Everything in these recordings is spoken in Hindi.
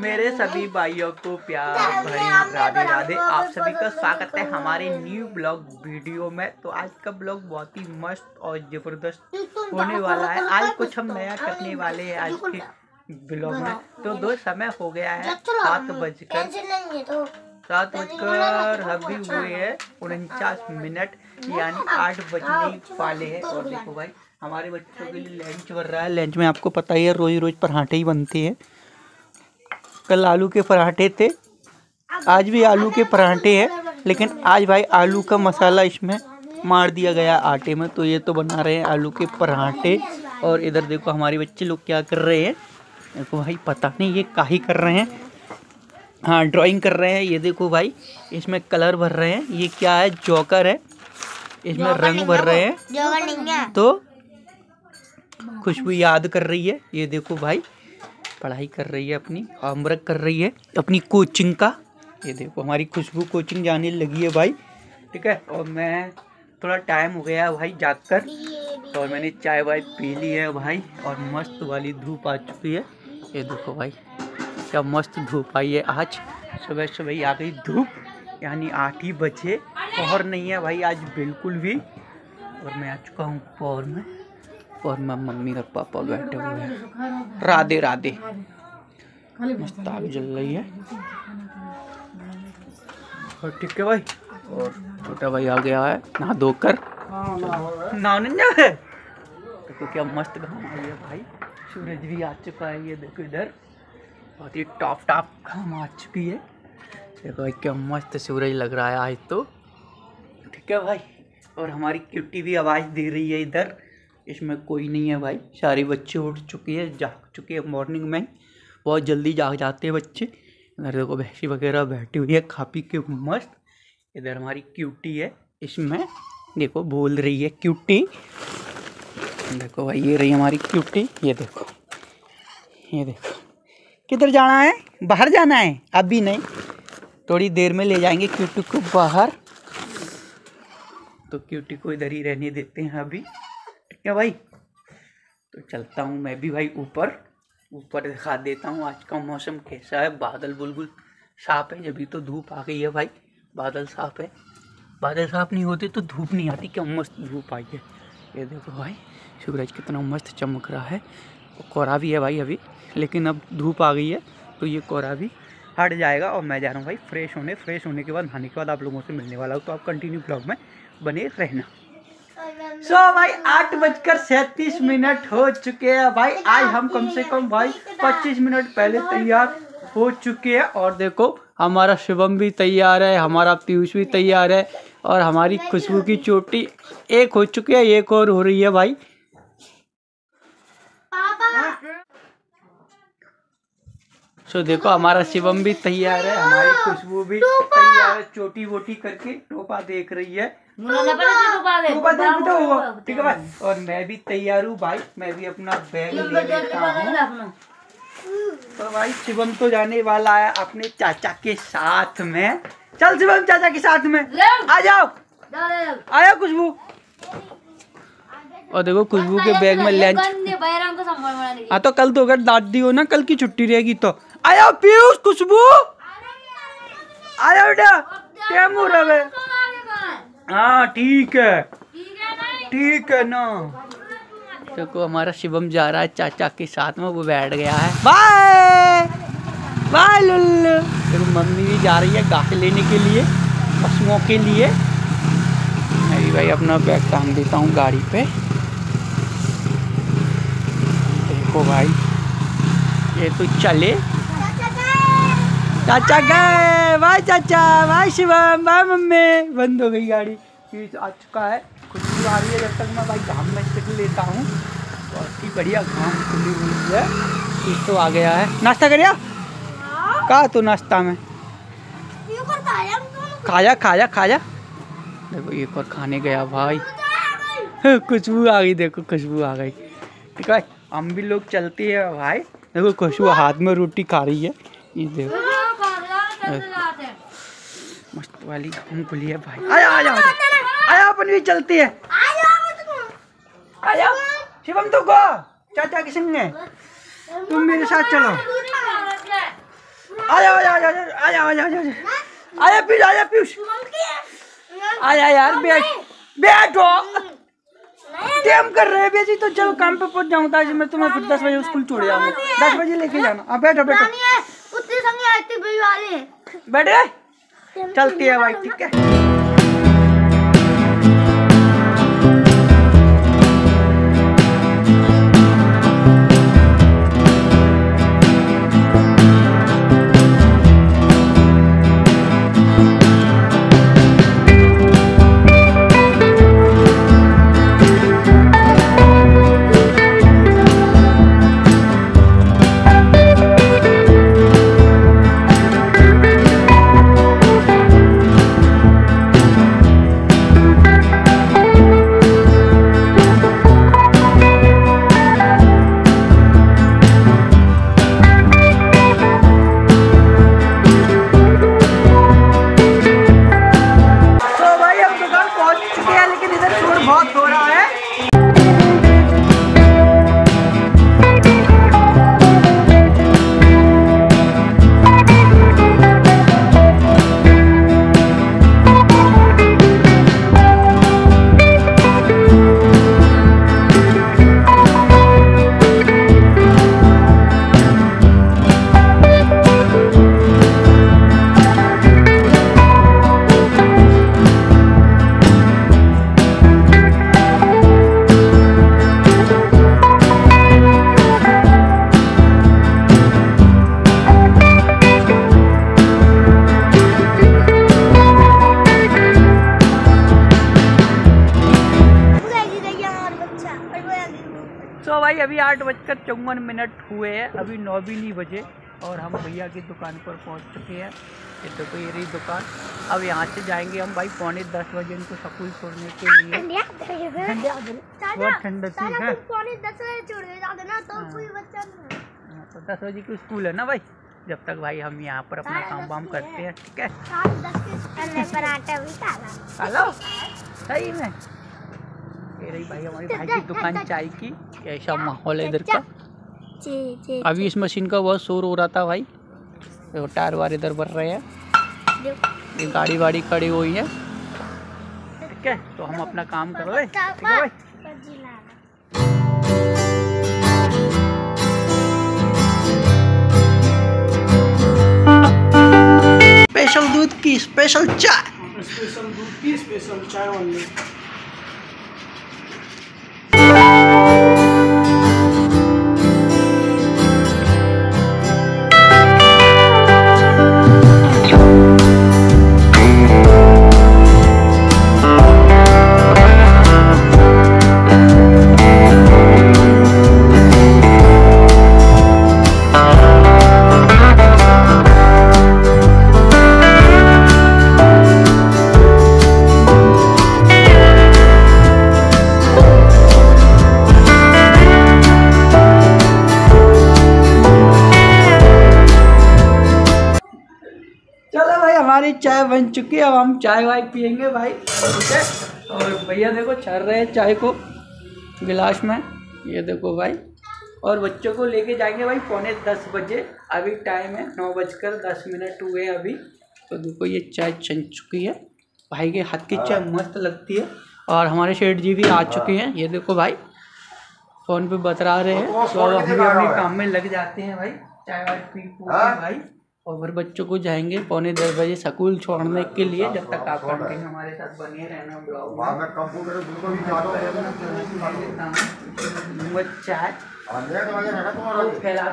मेरे सभी भाइयों को प्यार भरी राधे राधे आप सभी का स्वागत है हमारे न्यू ब्लॉग वीडियो में। तो आज का ब्लॉग बहुत ही मस्त और ज़बरदस्त होने वाला है। आज कुछ हम नया करने वाले हैं आज के ब्लॉग में। तो दो समय हो गया है सात बजकर तो। सात बजकर अभी हुए है उनचास मिनट यानी आठ बजने वाले हैं। और देखो भाई हमारे बच्चों के लिए लंच बन रहा है। लंच में आपको पता ही है रोज रोज पराठे ही बनते हैं। कल आलू के पराठे थे। आज भी आलू के पराठे हैं लेकिन आज भाई आलू का मसाला इसमें मार दिया गया आटे में। तो ये तो बना रहे हैं आलू के पराठे। और इधर देखो हमारे बच्चे लोग क्या कर रहे हैं। देखो भाई पता नहीं ये काहे कर रहे हैं। हाँ ड्राइंग कर रहे हैं। ये देखो भाई इसमें कलर भर रहे हैं। ये क्या है? जॉकर है। इसमें रंग भर रहे हैं। है। तो खुशबू याद कर रही है। ये देखो भाई पढ़ाई कर रही है अपनी होमवर्क कर रही है, अपनी कोचिंग का। ये देखो, हमारी खुशबू कोचिंग जाने लगी है भाई। ठीक है, और मैं थोड़ा टाइम हो गया भाई जाकर और मैंने चाय वाय पी ली है भाई, और मस्त वाली धूप आ चुकी है। ये देखो भाई, क्या मस्त धूप आई है आज। सुबह सुबह ही आ गई धूप, यानी आठ ही बजे। पहर नहीं है भाई, आज बिल्कुल भी। और मैं आ चुका हूँ पौर में। और मैं मम्मी और पापा बैठे हुए हैं। राधे राधे। मस्त आग जल रही है। और ठीक है भाई? और छोटा भाई आ गया है, नहा धोकर नहाने है। देखो क्या मस्त घाम आई है भाई। सूरज भी आ चुका है, ये देखो इधर। बहुत ही टॉप टॉप घाम आ चुकी है। देखो भाई क्या मस्त सूरज लग रहा है आज तो। ठीक है भाई। और हमारी क्यूटी भी आवाज़ दे रही है इधर। इसमें कोई नहीं है भाई। सारे बच्चे उठ चुके हैं, जाग चुके हैं मॉर्निंग में। बहुत जल्दी जाग जाते हैं बच्चे। इधर देखो भैंसी वगैरह बैठी हुई है, खा पी के मस्त। इधर हमारी क्यूटी है, इसमें देखो बोल रही है क्यूटी देखो भाई, ये रही हमारी क्यूटी ये देखो ये देखो। किधर जाना है? बाहर जाना है? अभी नहीं। थोड़ी देर में ले जाएँगे क्यूटी को बाहर। तो क्यूटी को इधर ही रहने देते हैं अभी। है भाई? तो चलता हूँ मैं भी भाई ऊपर। ऊपर दिखा देता हूँ आज का मौसम कैसा है। बादल बुलबुल साफ़ है जभी तो धूप आ गई है भाई। बादल साफ़ है। बादल साफ़ नहीं होते तो धूप नहीं आती। क्या मस्त धूप आई है। ये देखो भाई, सूरज कितना मस्त चमक रहा है। और कोहरा भी है भाई अभी, लेकिन अब धूप आ गई है तो ये कोहरा भी हट जाएगा। और मैं जा रहा हूँ भाई, फ्रेश होने। फ्रेश होने के बाद, नहाने के बाद आप लोगों से मिलने वाला हूँ। तो आप कंटिन्यू ब्लॉग में बने रहना। सो so, भाई आठ बजकर सैतीस मिनट हो चुके हैं। भाई आज हम कम से कम भाई पच्चीस मिनट पहले तैयार हो चुके हैं। और देखो हमारा शिवम भी तैयार है हमारा पीयूष भी तैयार है और हमारी खुशबू की चोटी एक हो चुकी है एक और हो रही है भाई। सो so, देखो हमारा शिवम भी तैयार है हमारी खुशबू भी तैयार है चोटी वोटी करके टोपा देख रही है टोपा देख बेटा वो ठीक है भाई और मैं भी तैयार हूँ भाई मैं भी अपना बैग ले लेता हूँ तो भाई शिवम तो जाने वाला है अपने चाचा के साथ में चल शिवम चाचा के साथ में आ जाओ आया खुशबू और देखो खुशबू के बैग में लंच हाँ तो कल तो अगर दादी हो ना कल की छुट्टी रहेगी तो आया पीयूष खुशबू? आया बेटा टाइम हो रहा है हाँ। ठीक है ठीक है ना। देखो हमारा शिवम जा रहा है चाचा के साथ में वो बैठ गया है। बाय। बाय लुल्लू देखो मम्मी भी जा रही है घास लेने के लिए पशुओं के लिए। मैं भी भाई अपना बैग टांग देता हूँ गाड़ी पे। देखो भाई ये तो चले। चाचा गए बाय चाचा बाय शिवम बाय मम्मी। बंद हो गई गाड़ी। ये आ चुका है। कुछ भी आ रही है जब तक मैं भाई घाम में से लेता हूँ। बहुत ही बढ़िया घाम खुली हुई है। ये तो आ गया है। नाश्ता करिया? कहा तू नाश्ता में? खाया खाया खाया देखो एक और खाने गया भाई। खुशबू आ गई देखो खुशबू आ गई। ठीक है हम भी लोग चलते हैं भाई। देखो खुशबू हाथ में रोटी खा रही है। ये देखो। मस्त वाली घूमकुली है भाई। आया आया आया, अपन भी चलती है। आया। शिवम तो गो चाचा के संग तुम मेरे साथ चलो। आया आया आया आया आया आया आया पीयूष आया पीयूष। आया, यार बैठ बैठो। टेम कर रहे हैं, बेजी तो चलो काम पे पहुँच जाऊँ, ताकि मैं तुम्हें फिर दस बजे स्कूल छोड़ जाऊँ दस बजे लेके जाना। आप बैठो बैठो। वाले। बैठ गए? चलती है भाई ठीक है। बजकर चौवन मिनट हुए हैं। अभी नौ भी नहीं बजे और हम भैया की दुकान पर पहुँच चुके हैं। ये देखो ये रही दुकान। अब यहाँ से जाएँगे हम भाई पौने दस बजे इनको स्कूल छोड़ने के लिए। ठंडे बहुत है। ना तो हाँ। कोई बच्चा नहीं हाँ, तो दस बजे की स्कूल है ना भाई? जब तक भाई हम यहाँ पर अपना काम वाम करते हैं। ठीक है? सही में। ये रही भाई हमारी भाई की दुकान चाय की। ऐसा माहौल है इधर का? जी जी अभी इस मशीन का बहुत शोर हो रहा था भाई। देखो टायर वार इधर बढ़ रहे हैं। ये गाड़ी वाड़ी खड़ी हुई है। ठीक है तो हम अपना काम कर रहे ठीक है भाई स्पेशल दूध की स्पेशल चाय। स्पेशल दूध की स्पेशल चाय चलो भाई हमारी चाय बन चुकी है अब हम चाय वाय पियेंगे भाई। ठीक है? और भैया देखो चल रहे हैं चाय को गिलास में। ये देखो भाई और बच्चों को लेके जाएँगे भाई पौने दस बजे। अभी टाइम है नौ बजकर दस मिनट हुए अभी। तो देखो ये चाय चल चुकी है। भाई के हाथ की चाय मस्त लगती है। और हमारे शेठ जी भी आ चुके हैं। ये देखो भाई फ़ोन पे बतरा रहे हैं। तो अब हम भी अपने काम में लग जाते हैं भाई। चाय वाय पी पू के भाई। और फिर बच्चों को जाएँगे पौने दस बजे स्कूल छोड़ने के लिए जब तक आप कंटिन्यू हमारे साथ बने रहना ब्लॉग में। कंप्यूटर बिल्कुल भी चालू में चाय तो है फैला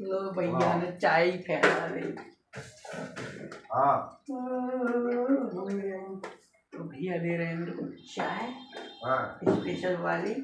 लो भैया ने चाय फैला दी। हाँ। तो भैया दे रहे हैं मेरे को चाय हाँ। स्पेशल वाली।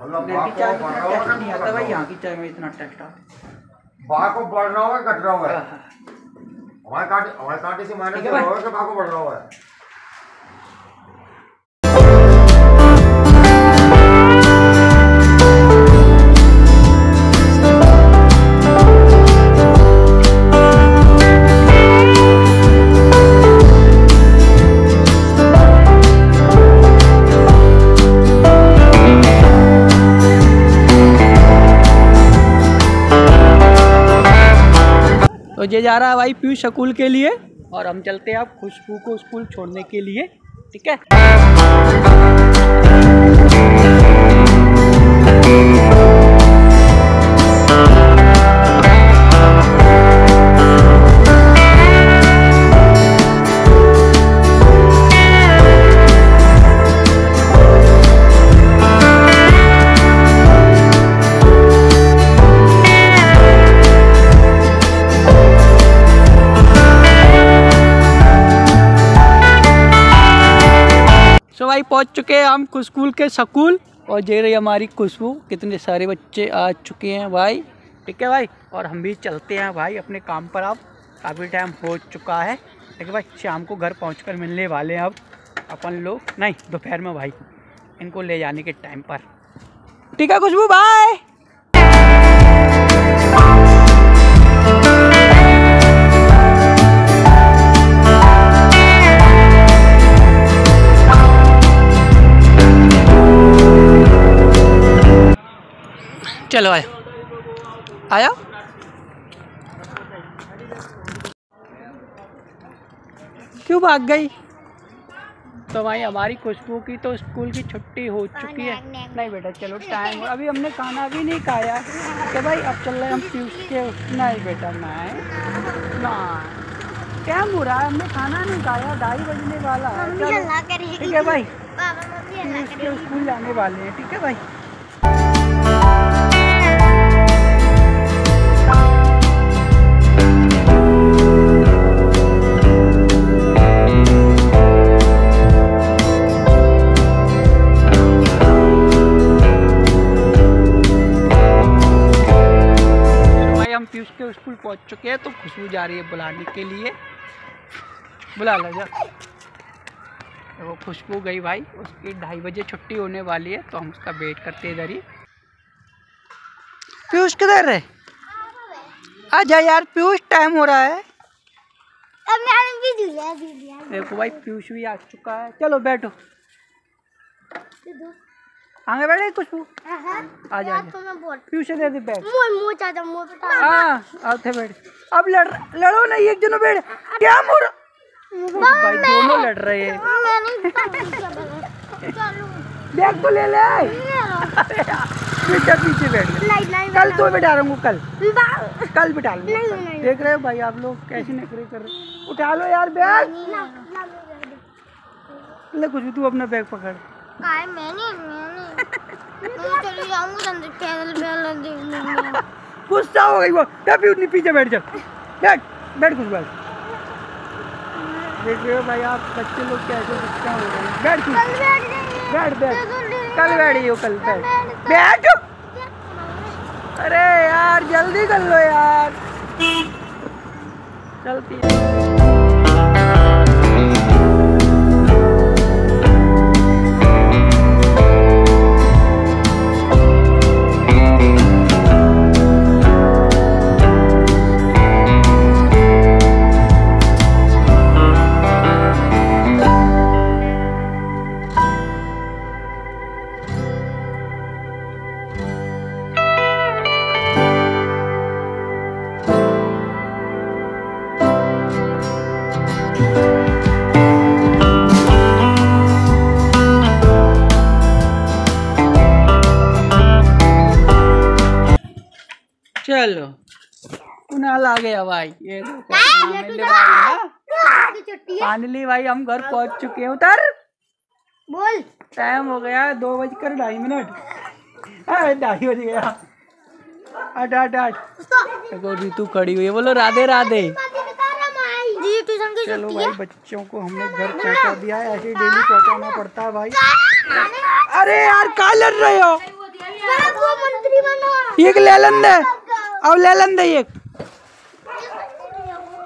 मतलब चाय नहीं आता भाई यहाँ की चाय में इतना टेस्ट आता बाप को बढ़ रहा हुआ है, घट रहा हुआ है। है हमारे कांटे हमारे कांटे से माइनस के बाद। रहा है कि को बढ़ रहा हुआ है। तो ये जा रहा है भाई पीयूष स्कूल के लिए। और हम चलते हैं आप खुशबू को स्कूल छोड़ने के लिए, ठीक है? भाई पहुँच चुके हैं हम स्कूल के स्कूल। और जे रही हमारी खुशबू। कितने सारे बच्चे आ चुके हैं भाई। ठीक है भाई? और हम भी चलते हैं भाई अपने काम पर अब। काफ़ी टाइम हो चुका है। ठीक है भाई? शाम को घर पहुँच मिलने वाले हैं अब अपन लोग। नहीं, दोपहर में भाई। इनको ले जाने के टाइम पर। ठीक है खुशबू बाय चलो आया। आया? क्यों भाग गई? तो भाई हमारी खुशबू की तो स्कूल की छुट्टी हो चुकी है। नहीं बेटा चलो टाइम अभी हमने खाना भी नहीं खाया। तो भाई अब चल रहे हम पीयूष के नहीं बेटा नहीं। ना क्या बुरा है? हमने खाना नहीं खाया ढाई बजने वाला है। ठीक है भाई। पापा मम्मी हल्ला पीयूष के स्कूल जाने वाले हैं। ठीक है भाई। के चुके हैं तो खुशबू जा रही है बुलाने के लिए। बुला लो जा। वो खुशबू गई भाई उसकी ढाई बजे छुट्टी होने वाली है तो हम उसका वेट करते हैं इधर ही। पीयूष किधर है? आजा यार पीयूष टाइम हो रहा है। अब भी देखो भाई पीयूष भी आ चुका है। चलो बैठो। आगे बैठे खुशबू आ जा तो पीयूष दे दे बैठ मुँह मुँह चाचा मुँह पे। हाँ आते बैठ। अब लड़ लड़ो नहीं एक जनो बैठ। क्या मोर? भाई दोनों लड़ रहे हैं। बैग तो ले ले। पीछे पीछे बैठ। कल तो बिठा रहा हूँ कल कल बिठा लूँगा। देख रहे हो भाई आप लोग कैसे नखरे कर रहे उठा लो यार बैग। ले कुछ तू अपना बैग पकड़। काय मैंने मैंने मैं चली जाऊँगा अंदर पैदल पैदल देखने गुस्सा हो गई वो तभी उतनी पीछे बैठ जा बैठ बैठ कुछ बैठ देख रहे हो भाई आप बच्चे लोग कैसे गुस्सा हो रहे हैं बैठ कुछ कल बैठ बैठ बैठ कल बैठियो कल बैठ बैठ अरे यार जल्दी कर लो यार चलती है। चलो। कुणाल आ गया भाई? ये फाइनली भाई छुट्टी फाइनली भाई हम घर पहुँच चुके हैं उतर। बोल। टाइम हो गया दो बजकर ढाई मिनट। ढाई बज गया। आठ आठ आठ देखो ऋतु खड़ी हुई है। बोलो राधे राधे। चलो भाई बच्चों को हमने घर पहुँचा दिया है। ऐसे डेली पहुंचाना पड़ता है भाई। अरे यार कहा लड़ रहे हो? मैं वो मंत्री बनो। एक ले लन दे अब ले लन दे एक।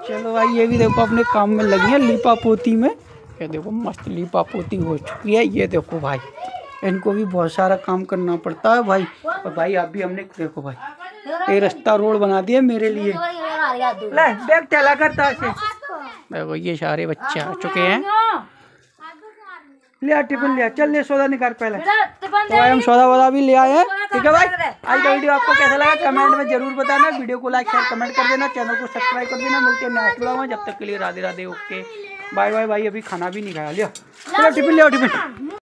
चलो भाई ये भी देखो अपने काम में लगी है लीपा पोती में। ये देखो मस्त लीपा पोती हो चुकी है। ये देखो भाई इनको भी बहुत सारा काम करना पड़ता है भाई। और भाई आप भी हमने देखो भाई ये रास्ता रोड बना दिया मेरे लिए। ले बैग चला करता देखो ये सारे बच्चे आ चुके हैं। ले आ टिफ़िन ले आ चल ले सौदा निकाल पहले। तो भाई हम सौदा वौदा भी ले आए हैं। ठीक है भाई? आज का वीडियो आपको कैसा लगा कमेंट में ज़रूर बताना। वीडियो को लाइक शेयर कमेंट कर देना। चैनल को सब्सक्राइब कर देना। मिलते हैं नेक्स्ट ब्लॉग में। जब तक के लिए Radhe Radhe okay. Bye bye भाई अभी खाना भी नहीं खाया। लिया। चलो टिफ़िन लिया टिफ़िन